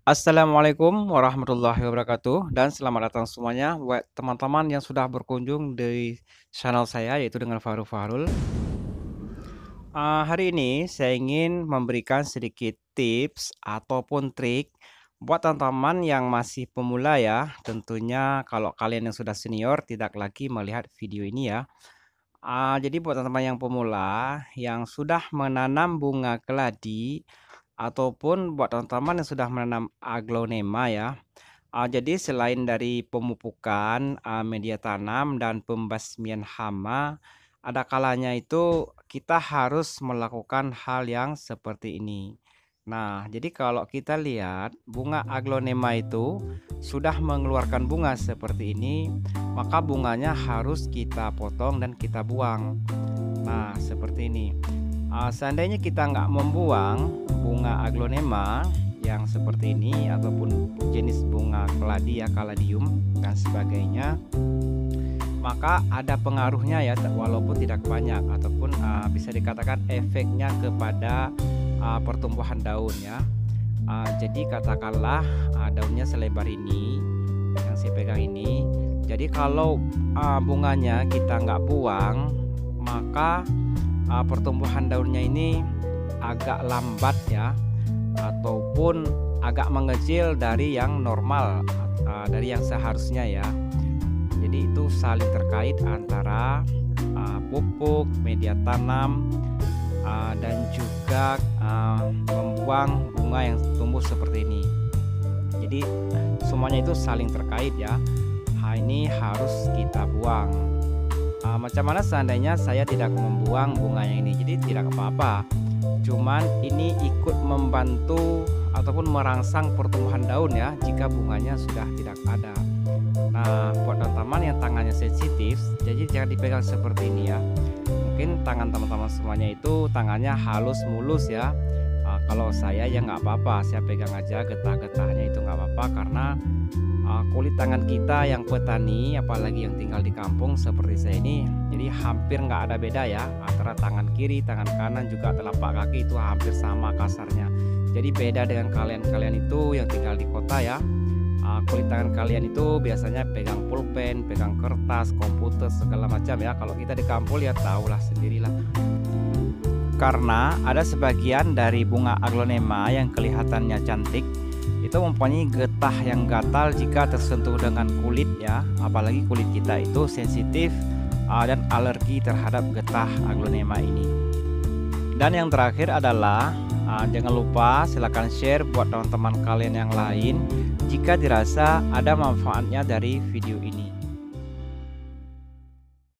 Assalamualaikum warahmatullahi wabarakatuh dan selamat datang semuanya buat teman-teman yang sudah berkunjung di channel saya yaitu dengan Fahrul Fahrul. Uh, hari ini saya ingin memberikan sedikit tips ataupun trik buat teman-teman yang masih pemula ya. Tentunya kalau kalian yang sudah senior tidak lagi melihat video ini ya. Uh, jadi buat teman-teman yang pemula yang sudah menanam bunga keladi ataupun buat teman-teman yang sudah menanam aglonema ya. Uh, jadi selain dari pemupukan uh, media tanam dan pembasmian hama, ada kalanya itu kita harus melakukan hal yang seperti ini. Nah, jadi kalau kita lihat bunga aglonema itu sudah mengeluarkan bunga seperti ini, maka bunganya harus kita potong dan kita buang. Nah, seperti ini. Uh, seandainya kita nggak membuang bunga aglonema yang seperti ini ataupun jenis bunga keladi ya kaladium dan sebagainya maka ada pengaruhnya ya walaupun tidak banyak ataupun uh, bisa dikatakan efeknya kepada uh, pertumbuhan daun ya. Uh, jadi katakanlah uh, daunnya selebar ini yang saya pegang ini. Jadi kalau uh, bunganya kita nggak buang maka uh, pertumbuhan daunnya ini agak lambat ya ataupun agak mengecil dari yang normal uh, dari yang seharusnya ya. Jadi itu saling terkait antara uh, pupuk media tanam uh, dan juga uh, membuang bunga yang tumbuh seperti ini. Jadi semuanya itu saling terkait ya. Hal ini harus kita buang uh, macam mana seandainya saya tidak membuang bunganya ini? Jadi tidak apa-apa. Cuman ini ikut membantu ataupun merangsang pertumbuhan daun ya jika bunganya sudah tidak ada. Nah buat teman-teman yang tangannya sensitif jadi jangan dipegang seperti ini ya. Mungkin tangan teman-teman semuanya itu tangannya halus mulus ya kalau saya ya nggak apa-apa saya pegang aja getah-getahnya itu nggak apa-apa karena uh, kulit tangan kita yang petani apalagi yang tinggal di kampung seperti saya ini jadi hampir nggak ada beda ya antara tangan kiri tangan kanan juga telapak kaki itu hampir sama kasarnya. Jadi beda dengan kalian-kalian itu yang tinggal di kota ya. Uh, kulit tangan kalian itu biasanya pegang pulpen pegang kertas komputer segala macam ya. Kalau kita di kampung ya tahulah sendirilah karena ada sebagian dari bunga aglonema yang kelihatannya cantik itu mempunyai getah yang gatal jika tersentuh dengan kulit ya. Apalagi kulit kita itu sensitif uh, dan alergi terhadap getah aglonema ini. Dan yang terakhir adalah uh, jangan lupa silahkan share buat teman-teman kalian yang lain jika dirasa ada manfaatnya dari video ini